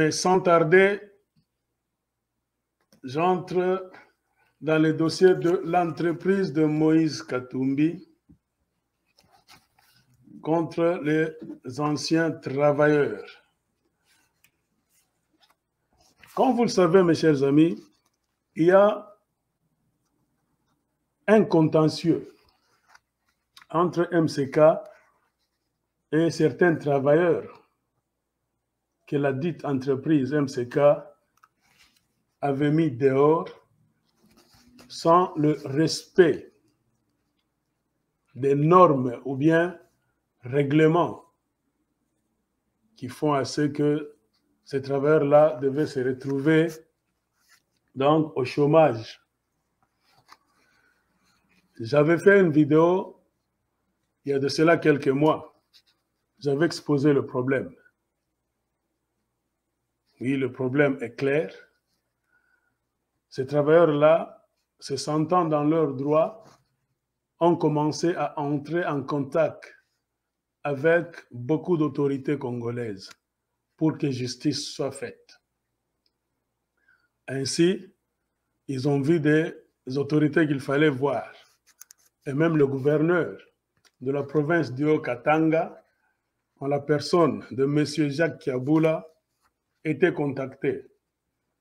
Et sans tarder, j'entre dans le dossier de l'entreprise de Moïse Katumbi contre les anciens travailleurs. Comme vous le savez, mes chers amis, il y a un contentieux entre MCK et certains travailleurs que la dite entreprise MCK avait mis dehors sans le respect des normes ou bien règlements qui font à ce que ces travailleurs-là devaient se retrouver donc au chômage. J'avais fait une vidéo il y a de cela quelques mois. J'avais exposé le problème. Oui, le problème est clair. Ces travailleurs-là, se sentant dans leurs droits, ont commencé à entrer en contact avec beaucoup d'autorités congolaises pour que justice soit faite. Ainsi, ils ont vu des autorités qu'il fallait voir. Et même le gouverneur de la province du Haut-Katanga, en la personne de M. Jacques Kiaboula, était contacté.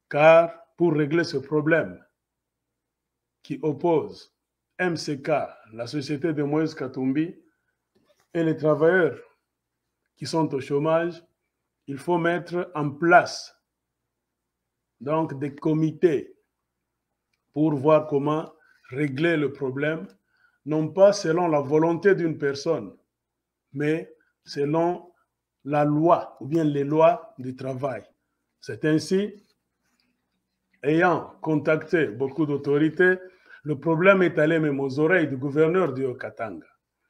Car pour régler ce problème qui oppose MCK, la société de Moïse Katumbi, et les travailleurs qui sont au chômage, il faut mettre en place donc des comités pour voir comment régler le problème, non pas selon la volonté d'une personne, mais selon la loi ou bien les lois du travail. C'est ainsi, ayant contacté beaucoup d'autorités, le problème est allé même aux oreilles du gouverneur du Haut-Katanga.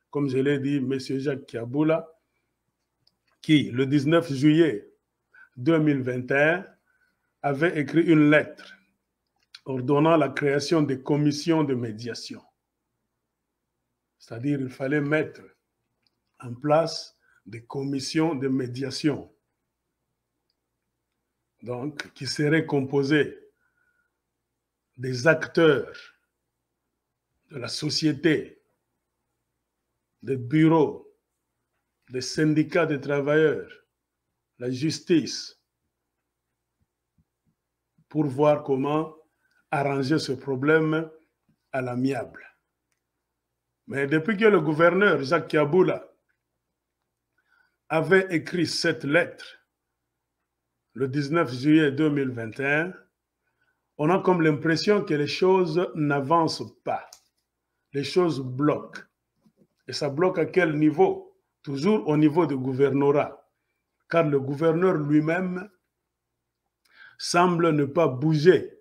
Comme je l'ai dit, M. Jacques Kiaboula, qui, le 19 juillet 2021, avait écrit une lettre ordonnant la création des commissions de médiation. C'est-à-dire il fallait mettre en place des commissions de médiation, donc qui seraient composées des acteurs de la société, des bureaux, des syndicats de travailleurs, la justice, pour voir comment arranger ce problème à l'amiable. Mais depuis que le gouverneur Jacques Kiaboula avait écrit cette lettre le 19 juillet 2021, on a comme l'impression que les choses n'avancent pas. Les choses bloquent. Et ça bloque à quel niveau? Toujours au niveau du gouvernorat. Car le gouverneur lui-même semble ne pas bouger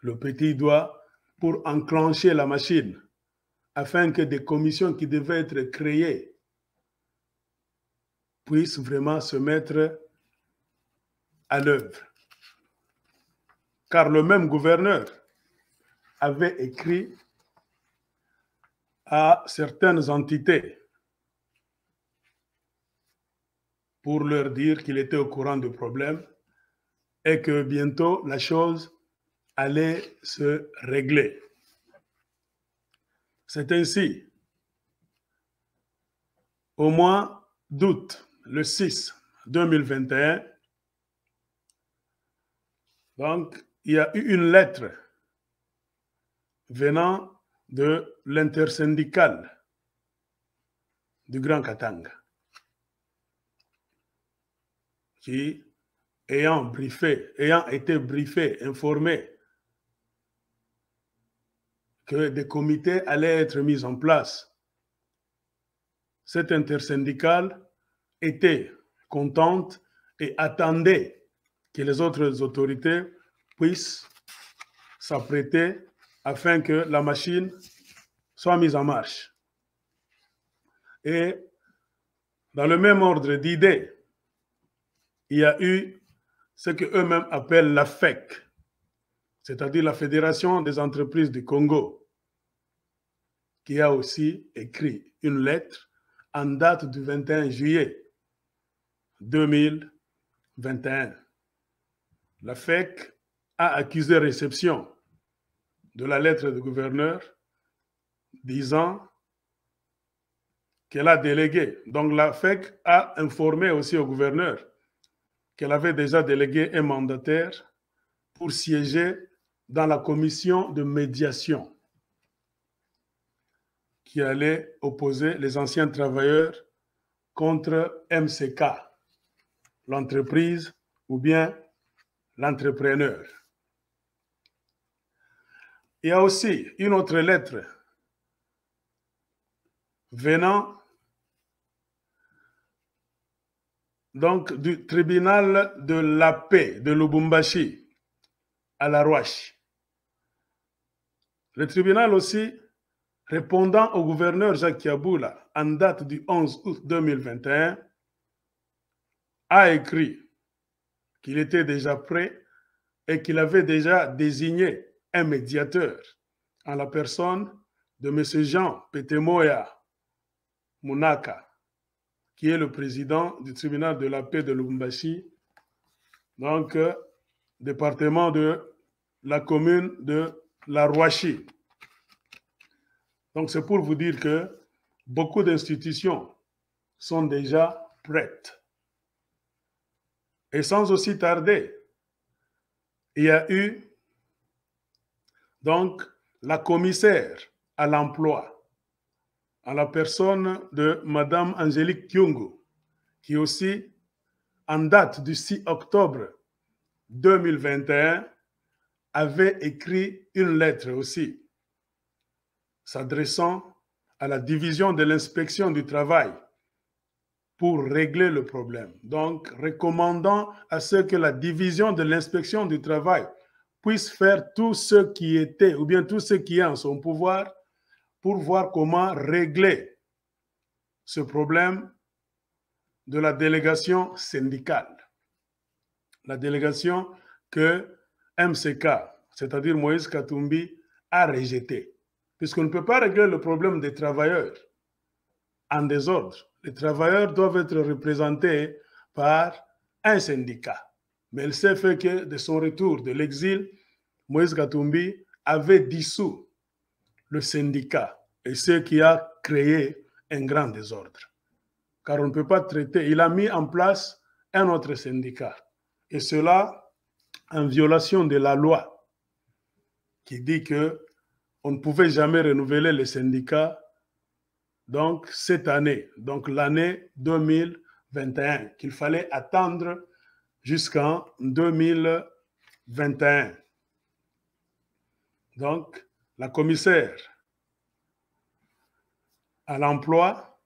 le petit doigt pour enclencher la machine afin que des commissions qui devaient être créées puissent vraiment se mettre à l'œuvre. Car le même gouverneur avait écrit à certaines entités pour leur dire qu'il était au courant du problème et que bientôt la chose allait se régler. C'est ainsi, au mois d'août, le 6 2021, donc il y a eu une lettre venant de l'intersyndicale du Grand Katanga qui, ayant briefé, ayant été briefé, informé que des comités allaient être mis en place, cette intersyndicale était contente et attendait que les autres autorités puissent s'apprêter afin que la machine soit mise en marche. Et dans le même ordre d'idées, il y a eu ce qu'eux-mêmes appellent la FEC, c'est-à-dire la Fédération des entreprises du Congo, qui a aussi écrit une lettre en date du 21 juillet 2021 2021. La FEC a accusé réception de la lettre du gouverneur disant qu'elle a délégué. Donc la FEC a informé aussi au gouverneur qu'elle avait déjà délégué un mandataire pour siéger dans la commission de médiation qui allait opposer les anciens travailleurs contre MCK, l'entreprise ou bien l'entrepreneur. Il y a aussi une autre lettre venant donc du tribunal de la paix de Lubumbashi à la Roche. Le tribunal aussi, répondant au gouverneur Jacques Kiaboula en date du 11 août 2021, a écrit qu'il était déjà prêt et qu'il avait déjà désigné un médiateur en la personne de M. Jean Petemoya Munaka, qui est le président du tribunal de la paix de Lubumbashi, donc euh, département de la commune de la Rouachi. Donc c'est pour vous dire que beaucoup d'institutions sont déjà prêtes. Et sans aussi tarder, il y a eu donc la commissaire à l'emploi en la personne de Madame Angélique Kyungu, qui aussi, en date du 6 octobre 2021, avait écrit une lettre aussi s'adressant à la division de l'inspection du travail pour régler le problème. Donc, recommandant à ce que la division de l'inspection du travail puisse faire tout ce qui était, ou bien tout ce qui est en son pouvoir, pour voir comment régler ce problème de la délégation syndicale. La délégation que MCK, c'est-à-dire Moïse Katumbi, a rejetée. Puisqu'on ne peut pas régler le problème des travailleurs en désordre. Les travailleurs doivent être représentés par un syndicat. Mais il s'est fait que de son retour de l'exil, Moïse Katumbi avait dissous le syndicat et ce qui a créé un grand désordre. Car on ne peut pas traiter, il a mis en place un autre syndicat. Et cela en violation de la loi qui dit que on ne pouvait jamais renouveler les syndicats donc cette année, donc l'année 2021, qu'il fallait attendre jusqu'en 2021. Donc, la commissaire à l'emploi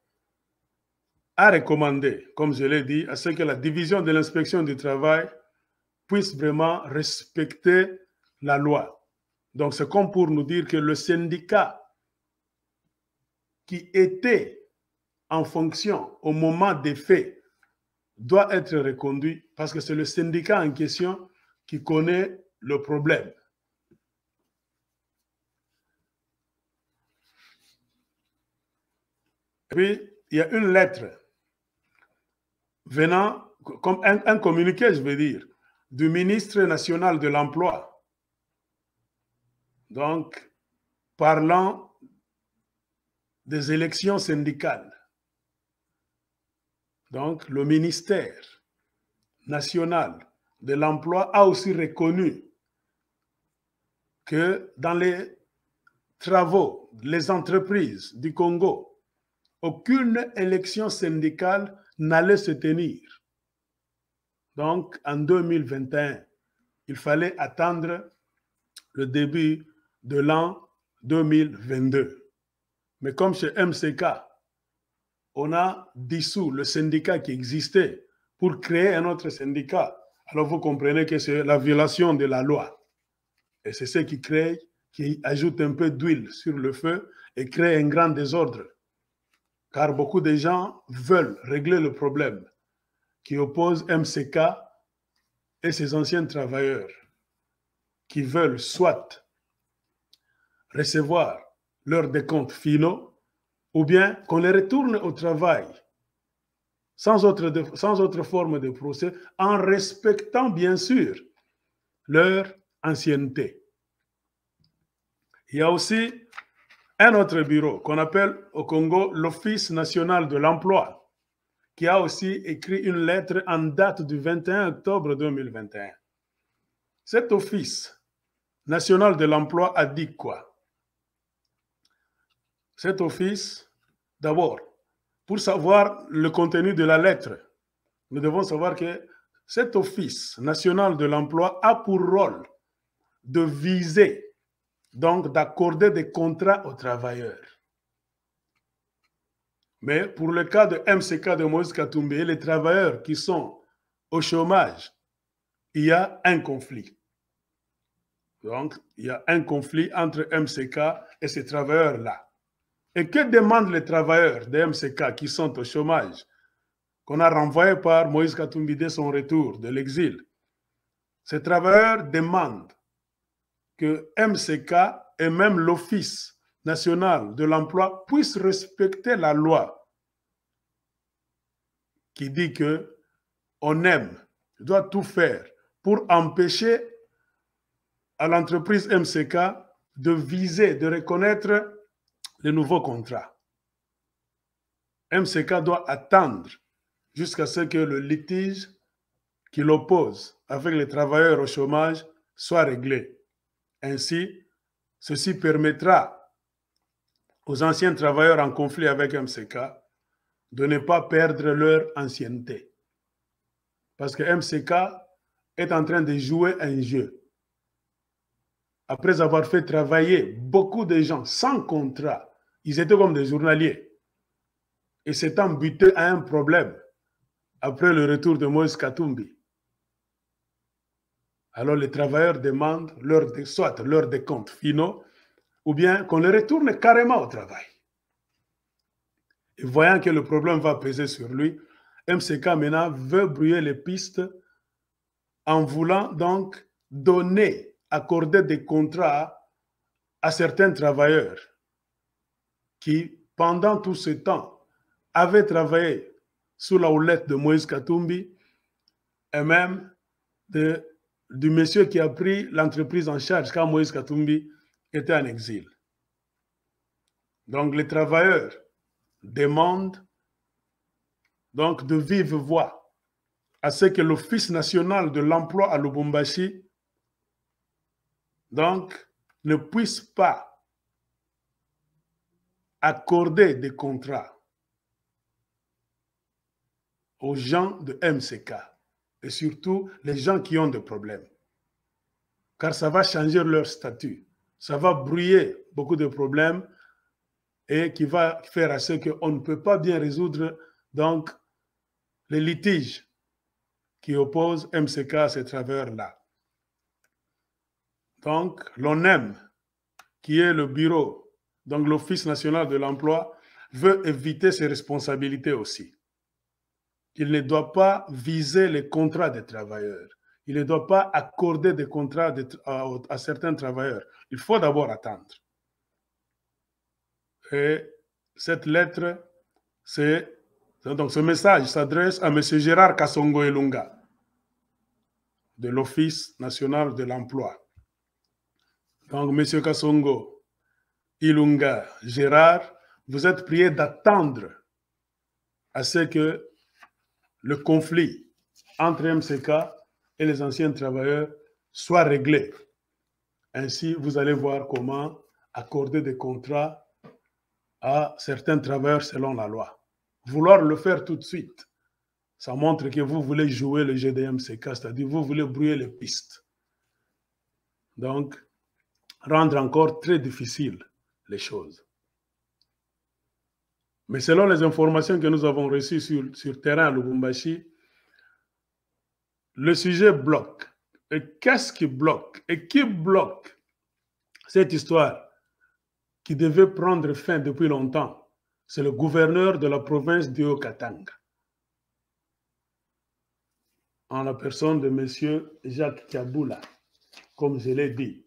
a recommandé, comme je l'ai dit, à ce que la division de l'inspection du travail puisse vraiment respecter la loi. Donc c'est comme pour nous dire que le syndicat qui était en fonction au moment des faits doit être reconduit parce que c'est le syndicat en question qui connaît le problème. puis, il y a une lettre venant, comme un, communiqué, je veux dire, du ministre national de l'Emploi. Donc, parlant des élections syndicales. Donc, le ministère national de l'Emploi a aussi reconnu que dans les travaux, les entreprises du Congo aucune élection syndicale n'allait se tenir. Donc, en 2021, il fallait attendre le début de l'an 2022. Mais comme chez MCK, on a dissous le syndicat qui existait pour créer un autre syndicat. Alors vous comprenez que c'est la violation de la loi. Et c'est ce qui crée, qui ajoute un peu d'huile sur le feu et crée un grand désordre car beaucoup de gens veulent régler le problème qui oppose MCK et ses anciens travailleurs, qui veulent soit recevoir leurs décomptes finaux, ou bien qu'on les retourne au travail sans autre, sans autre forme de procès, en respectant bien sûr leur ancienneté. Il y a aussi un autre bureau qu'on appelle au Congo l'Office national de l'emploi, qui a aussi écrit une lettre en date du 21 octobre 2021. Cet office national de l'emploi a dit quoi? Cet office, d'abord, pour savoir le contenu de la lettre, nous devons savoir que cet office national de l'emploi a pour rôle de viser, donc d'accorder des contrats aux travailleurs. Mais pour le cas de MCK de Moïse Katumbi et les travailleurs qui sont au chômage, il y a un conflit. Donc, il y a un conflit entre MCK et ces travailleurs-là. Et que demandent les travailleurs de MCK qui sont au chômage, qu'on a renvoyés par Moïse Katumbi dès son retour de l'exil? Ces travailleurs demandent que MCK et même l'Office national de l'emploi puissent respecter la loi qui dit que on aime, doit tout faire pour empêcher à l'entreprise MCK de viser, de reconnaître les nouveaux contrats. MCK doit attendre jusqu'à ce que le litige qui l'oppose avec les travailleurs au chômage soit réglé. Ainsi, ceci permettra aux anciens travailleurs en conflit avec MCK de ne pas perdre leur ancienneté. Parce que MCK est en train de jouer un jeu. Après avoir fait travailler beaucoup de gens sans contrat, ils étaient comme des journaliers. Et s'étant buté à un problème après le retour de Moïse Katumbi. Alors les travailleurs demandent leur, soit leur décompte finaux ou bien qu'on les retourne carrément au travail. Et voyant que le problème va peser sur lui, MCK maintenant veut brouiller les pistes en voulant donc donner, accorder des contrats à certains travailleurs qui, pendant tout ce temps, avaient travaillé sous la houlette de Moïse Katumbi et même de, du monsieur qui a pris l'entreprise en charge quand Moïse Katumbi était en exil. Donc les travailleurs demandent donc de vive voix à ce que l'Office national de l'emploi à Lubumbashi donc ne puisse pas accorder des contrats aux gens de MCK et surtout les gens qui ont des problèmes. Car ça va changer leur statut. Ça va brouiller beaucoup de problèmes et qui va faire à ce qu'on ne peut pas bien résoudre donc les litiges qui opposent MCK à ces travailleurs-là. Donc, l'ONEM, qui est le bureau donc l'Office national de l'emploi veut éviter ses responsabilités aussi. Il ne doit pas viser les contrats des travailleurs. Il ne doit pas accorder des contrats à, certains travailleurs. Il faut d'abord attendre. Et cette lettre, c'est donc ce message s'adresse à M. Gérard Kassongo Elunga de l'Office national de l'emploi. Donc, M. Kassongo, Ilunga, Gérard, vous êtes prié d'attendre à ce que le conflit entre MCK et les anciens travailleurs soit réglé. Ainsi, vous allez voir comment accorder des contrats à certains travailleurs selon la loi. Vouloir le faire tout de suite, ça montre que vous voulez jouer le jeu MCK, c'est-à-dire vous voulez brouiller les pistes. Donc, rendre encore très difficile choses. Mais selon les informations que nous avons reçues sur, sur terrain à Lubumbashi, le sujet bloque. Et qu'est-ce qui bloque? Et qui bloque cette histoire qui devait prendre fin depuis longtemps? C'est le gouverneur de la province de Okatanga, en la personne de M. Jacques Kaboula, comme je l'ai dit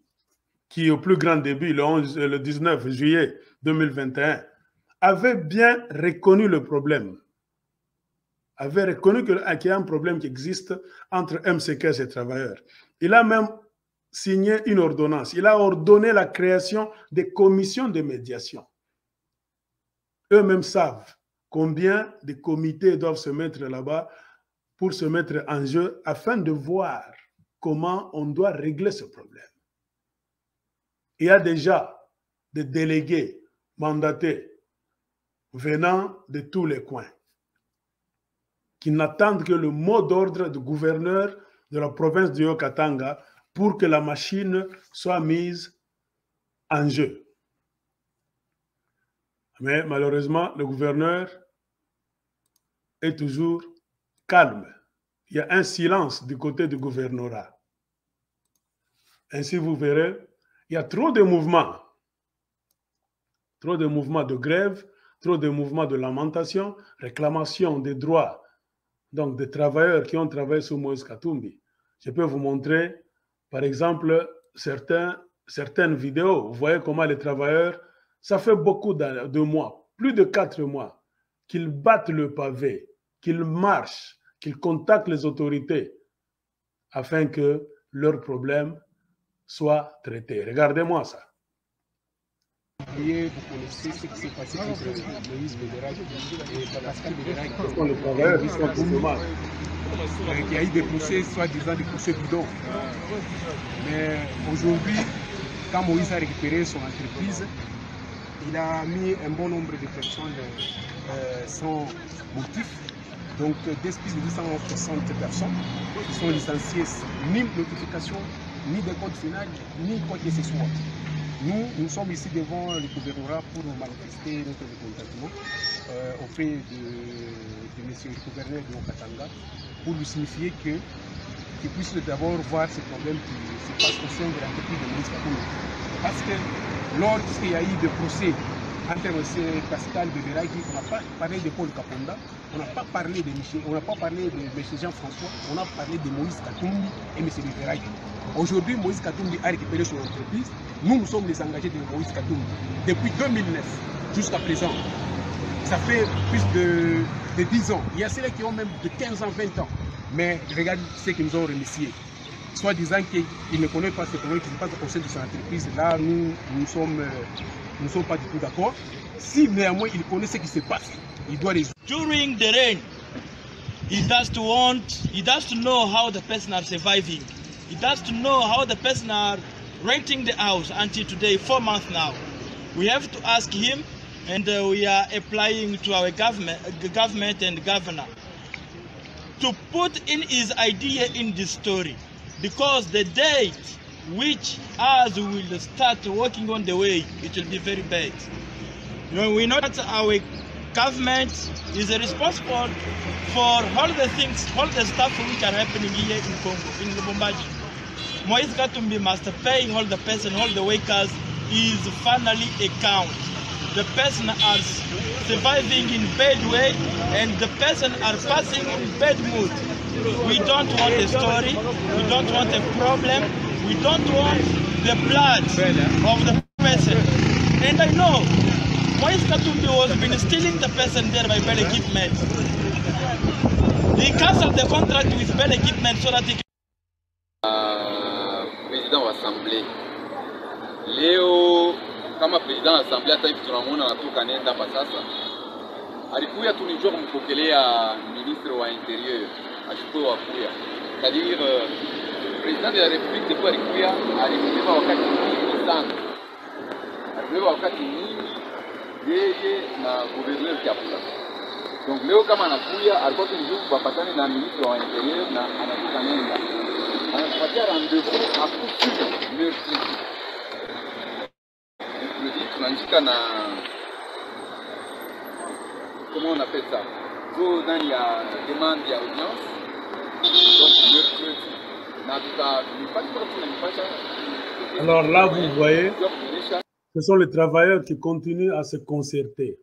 qui au plus grand début, le, 11, le 19 juillet 2021, avait bien reconnu le problème. avait reconnu qu'il y a un problème qui existe entre MCK et ses travailleurs. Il a même signé une ordonnance. Il a ordonné la création des commissions de médiation. Eux-mêmes savent combien de comités doivent se mettre là-bas pour se mettre en jeu afin de voir comment on doit régler ce problème. Il y a déjà des délégués mandatés venant de tous les coins qui n'attendent que le mot d'ordre du gouverneur de la province de Yokatanga pour que la machine soit mise en jeu. Mais malheureusement, le gouverneur est toujours calme. Il y a un silence du côté du gouvernorat. Ainsi, vous verrez, il y a trop de mouvements. Trop de mouvements de grève, trop de mouvements de lamentation, réclamation des droits donc des travailleurs qui ont travaillé sur Moïse Katumbi. Je peux vous montrer, par exemple, certaines vidéos. Vous voyez comment les travailleurs, ça fait beaucoup de mois, plus de quatre mois, qu'ils battent le pavé, qu'ils marchent, qu'ils contactent les autorités afin que leurs problèmes soient traités. Regardez-moi ça. Vous connaissez ce qui s'est passé entre Moïse Bédérac et Pascal chômage. Il y a eu des procès, soi-disant des procès bidons. Mais aujourd'hui, quand Moïse a récupéré son entreprise, il a mis un bon nombre de personnes euh, sans motif. Donc, des plus de 260 personnes qui sont licenciées, ni notification, ni de code final, ni quoi que ce soit. Nous, nous sommes ici devant le gouvernorat pour manifester notre mécontentement euh, auprès de, de monsieur le gouverneur de Okatanga pour lui signifier qu'il puisse d'abord voir ce problème qui se passe au sein de l'entreprise de Moïse Kakoumi. Parce que lorsqu'il y a eu des procès entre M. Pascal Beberagi, on n'a pas parlé de Paul Kaponda, on n'a pas parlé de Michel, on n'a pas parlé de M. Jean-François, on a parlé de Moïse Katumbi et M. Beberagi. Aujourd'hui, Moïse Katumbi a récupéré son entreprise. Nous, nous sommes les engagés de Moïse Katumbi. Depuis 2009 jusqu'à présent, ça fait plus de, de 10 ans. Il y a ceux qui ont même de 15 ans, 20 ans. Mais regarde ceux qui nous ont remerciés. Soit disant qu'ils ne connaissent pas ce problème qui se passe au sein de son entreprise. Là, nous nous sommes, euh, sommes pas du tout d'accord. Si néanmoins il connaît ce qui se passe, il doit les. During the rain, he does to want, he does to know how the person are surviving. He does to know how the person are renting the house until today, four months now. We have to ask him, and uh, we are applying to our government, government and governor to put in his idea in this story, because the date which us will start working on the way, it will be very bad. You know, we know that our government is responsible for all the things, all the stuff which are happening here in Congo, in Lubumbashi. Moise Katumbi must pay all the person, all the workers, is finally account. The person are surviving in bad way and the person are passing in bad mood. We don't want a story, we don't want a problem, we don't want the blood of the person. And I know Moise Katumbi was been stealing the person there by Bell Equipment. He cancelled the contract with Bell Equipment so that he president wa assemblée. Leo kama president assemblée hata hivi tunamwona anatoka nenda hapa sasa. Alikuya tulijua kumpokelea ministre wa interieur ashukue wakuya. C'est-à-dire euh, president de la république depuis alikuya alimubeba wakati mwingi sana. Alimubeba wakati mwingi yeye na gouverneur Kiapula donc leo kama anakuya alikuwa tulijua kupapatane na ministre wa interieur na anatoka nenda anatupatia rendez-vous à sûr mercredi. Mercredi tunaandika na comment on appelle ça zo ndani ya demande ya audience donc mercredi na Alors là, vous voyez, ce sont les travailleurs qui continuent à se concerter.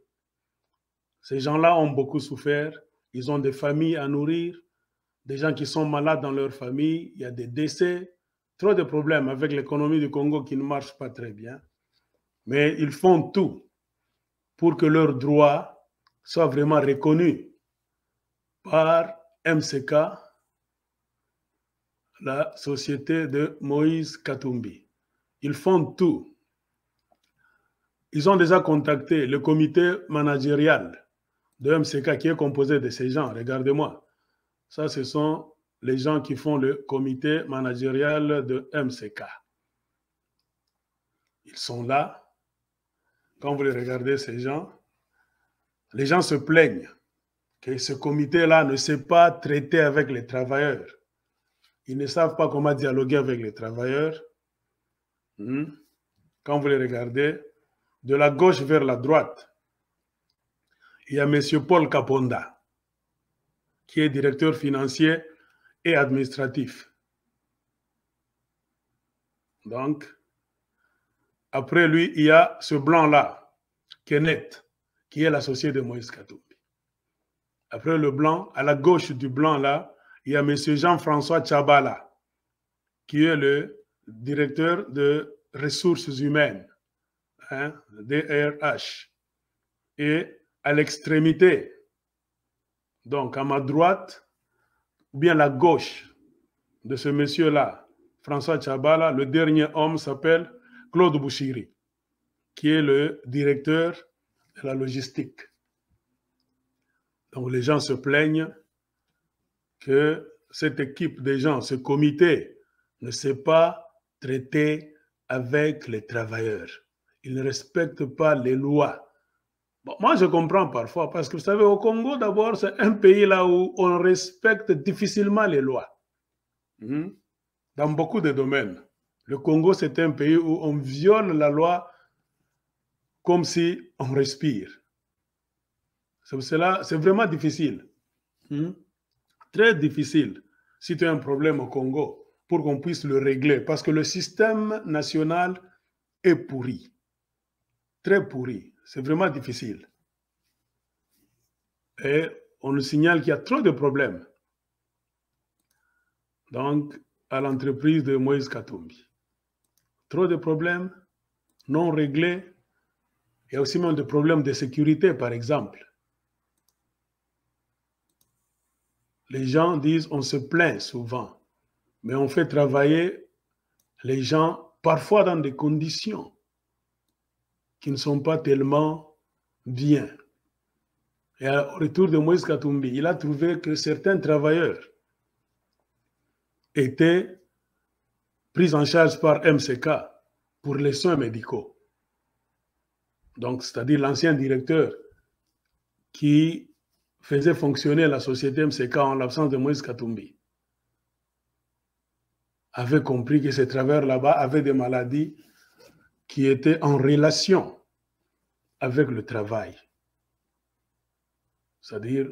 Ces gens-là ont beaucoup souffert, ils ont des familles à nourrir, des gens qui sont malades dans leur famille, il y a des décès, trop de problèmes avec l'économie du Congo qui ne marche pas très bien. Mais ils font tout pour que leurs droits soient vraiment reconnus. par MCK, la société de Moïse Katumbi. Ils font tout. Ils ont déjà contacté le comité managérial de MCK qui est composé de ces gens. Regardez-moi. Ça, ce sont les gens qui font le comité managérial de MCK. Ils sont là. Quand vous les regardez, ces gens, les gens se plaignent que ce comité-là ne sait pas traiter avec les travailleurs. Ils ne savent pas comment dialoguer avec les travailleurs. Hmm? Quand vous les regardez, de la gauche vers la droite, il y a M. Paul Caponda, qui est directeur financier et administratif. Donc, après lui, il y a ce blanc-là, Kenneth, qui est l'associé de Moïse Katumbi. Après le blanc, à la gauche du blanc-là, il y a M. Jean-François Tchabala, qui est le directeur de ressources humaines, hein, DRH. Et à l'extrémité, donc à ma droite, ou bien à la gauche de ce monsieur-là, François Tchabala, le dernier homme s'appelle Claude Bouchiri, qui est le directeur de la logistique. Donc les gens se plaignent que cette équipe de gens, ce comité, ne sait pas traiter avec les travailleurs. Ils ne respectent pas les lois. Bon, moi, je comprends parfois, parce que vous savez, au Congo, d'abord, c'est un pays là où on respecte difficilement les lois. Hmm? Dans beaucoup de domaines. Le Congo, c'est un pays où on viole la loi comme si on respire. C'est vraiment difficile. Hmm? Très difficile si tu as un problème au Congo pour qu'on puisse le régler. Parce que le système national est pourri. Très pourri. C'est vraiment difficile. Et on nous signale qu'il y a trop de problèmes. Donc, à l'entreprise de Moïse Katumbi. Trop de problèmes non réglés. Il y a aussi même des problèmes de sécurité, par exemple. Les gens disent on se plaint souvent, mais on fait travailler les gens parfois dans des conditions qui ne sont pas tellement bien. Et au retour de Moïse Katumbi, il a trouvé que certains travailleurs étaient pris en charge par MCK pour les soins médicaux. Donc, c'est-à-dire l'ancien directeur qui faisait fonctionner la société MCK en l'absence de Moïse Katumbi, avait compris que ces travailleurs là-bas avaient des maladies qui étaient en relation avec le travail. C'est-à-dire,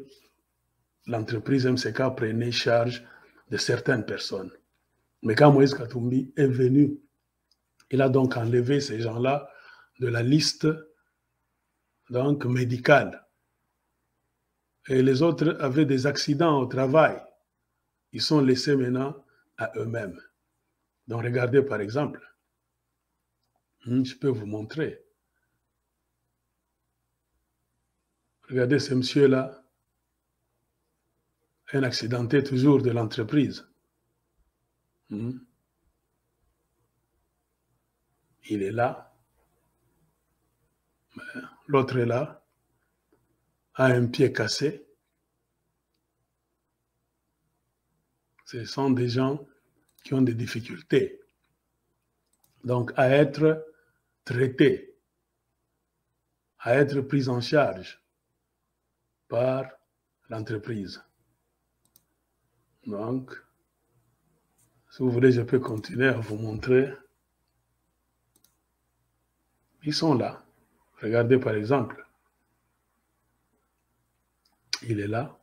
l'entreprise MCK prenait charge de certaines personnes. Mais quand Moïse Katumbi est venu, il a donc enlevé ces gens-là de la liste donc médicale et les autres avaient des accidents au travail, ils sont laissés maintenant à eux-mêmes. Donc regardez par exemple, je peux vous montrer. Regardez ce monsieur-là, un accidenté toujours de l'entreprise. Hmm. Il est là. L'autre est là a un pied cassé. Ce sont des gens qui ont des difficultés. Donc, à être traités, à être pris en charge par l'entreprise. Donc, si vous voulez, je peux continuer à vous montrer. Ils sont là. Regardez par exemple. Il est là.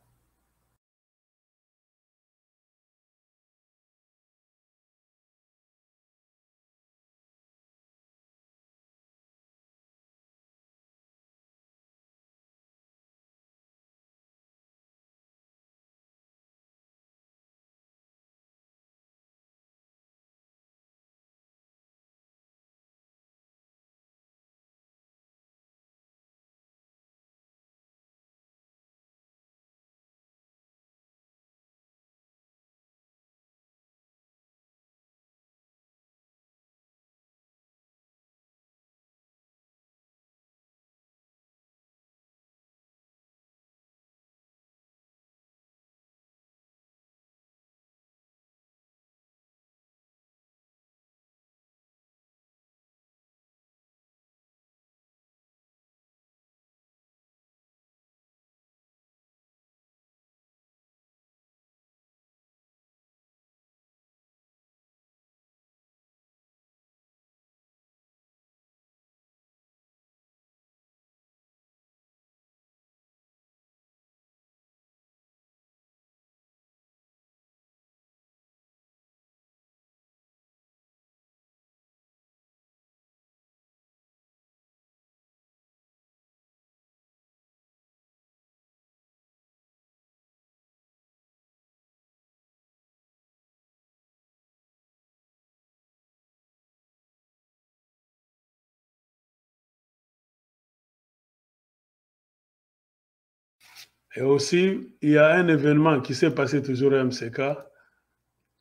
Et aussi, il y a un événement qui s'est passé toujours à MCK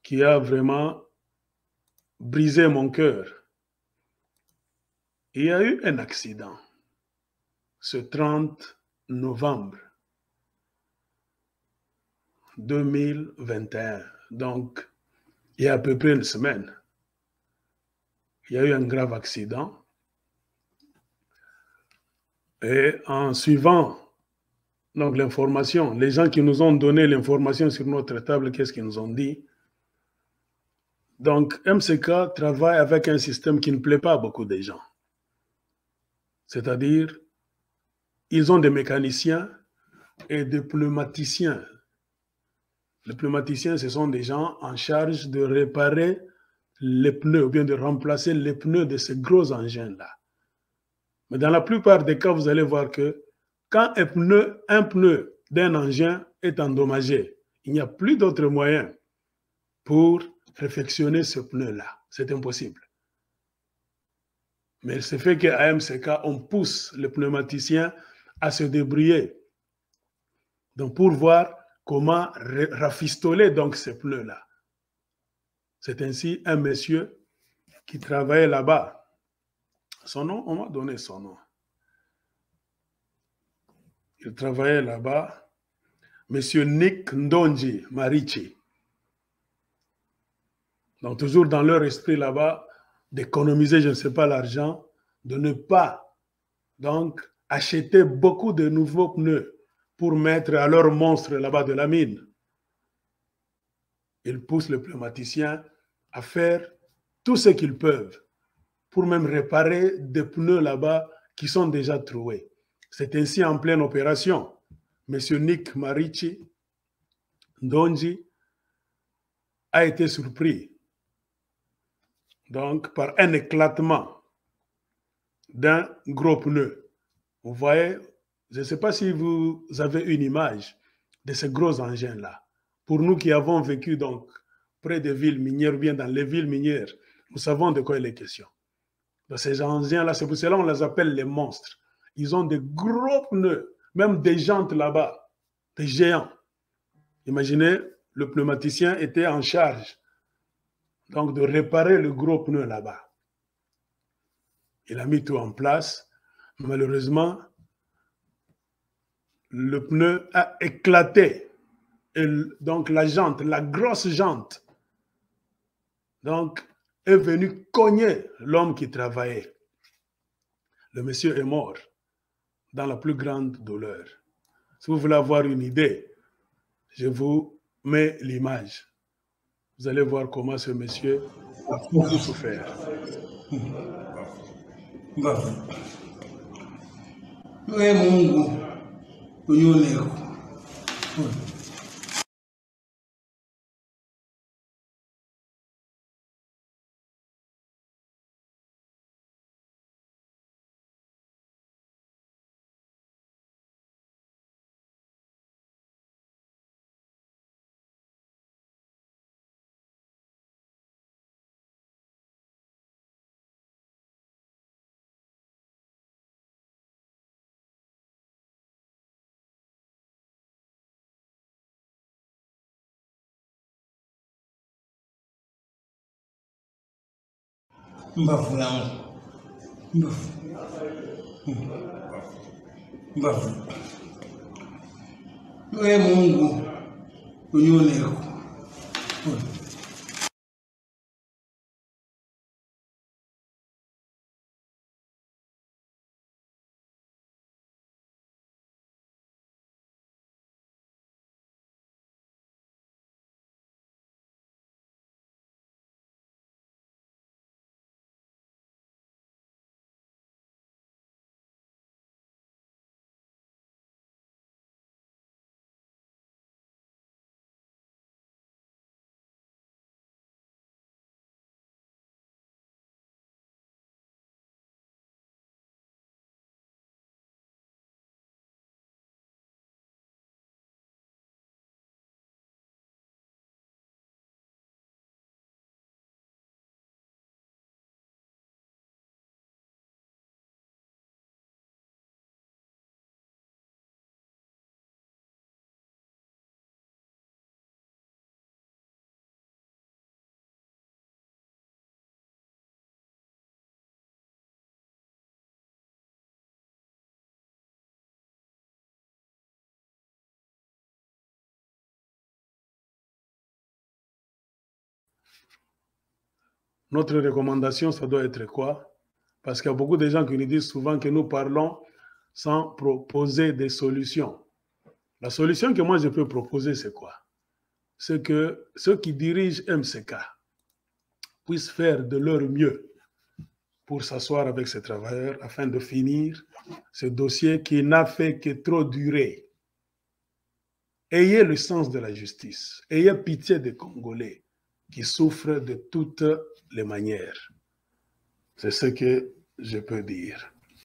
qui a vraiment brisé mon cœur. Il y a eu un accident ce 30 novembre 2021. Donc, il y a à peu près une semaine. Il y a eu un grave accident. Et en suivant donc l'information, les gens qui nous ont donné l'information sur notre table, qu'est-ce qu'ils nous ont dit? Donc, MCK travaille avec un système qui ne plaît pas à beaucoup de gens. C'est-à-dire, ils ont des mécaniciens et des pneumaticiens. Les pneumaticiens, ce sont des gens en charge de réparer les pneus ou bien de remplacer les pneus de ces gros engins-là. Mais dans la plupart des cas, vous allez voir que quand un pneu, un pneu d'un engin est endommagé, il n'y a plus d'autre moyen pour réfectionner ce pneu-là. C'est impossible. Mais ce fait qu'à MCK, on pousse les pneumaticiens à se débrouiller. Donc, pour voir comment rafistoler donc ces pneus-là. C'est ainsi un monsieur qui travaillait là-bas. Son nom, on m'a donné son nom. Il travaillait là-bas. Monsieur Nick Ndonji Marichi. Donc, toujours dans leur esprit là-bas, d'économiser, je ne sais pas, l'argent, de ne pas, donc, acheter beaucoup de nouveaux pneus pour mettre à leur monstre là-bas de la mine. Ils poussent les pneumaticiens à faire tout ce qu'ils peuvent pour même réparer des pneus là-bas qui sont déjà troués. C'est ainsi en pleine opération. Monsieur Nick Marici Ndonji a été surpris donc par un éclatement d'un gros pneu. Vous voyez, je ne sais pas si vous avez une image de ces gros engins-là. Pour nous qui avons vécu donc près des villes minières ou bien dans les villes minières, nous savons de quoi il est question. ces engins-là, c'est pour cela qu'on les appelle les monstres. Ils ont des gros pneus, même des jantes là-bas, des géants. Imaginez, le pneumaticien était en charge de réparer le gros pneu là-bas. Il a mis tout en place. Malheureusement, le pneu a éclaté. Et donc la jante, la grosse jante, donc est venue cogner l'homme qui travaillait. Le monsieur est mort dans la plus grande douleur. Si vous voulez avoir une idée, je vous mets l'image. Vous allez voir comment ce monsieur a beaucoup souffert. n b'a fún yà wọn n b'a fún n b'a fún n'o ye mun ko o y'o nɛgɛ ko. Notre recommandation, ça doit être quoi? Parce qu'il y a beaucoup de gens qui nous disent souvent que nous parlons sans proposer des solutions. La solution que moi je peux proposer, c'est quoi? C'est que ceux qui dirigent MCK puissent faire de leur mieux pour s'asseoir avec ces travailleurs afin de finir ce dossier qui n'a fait que trop durer. Ayez le sens de la justice. Ayez pitié des Congolais qui souffrent de toutes les manières. C'est ce que je peux dire.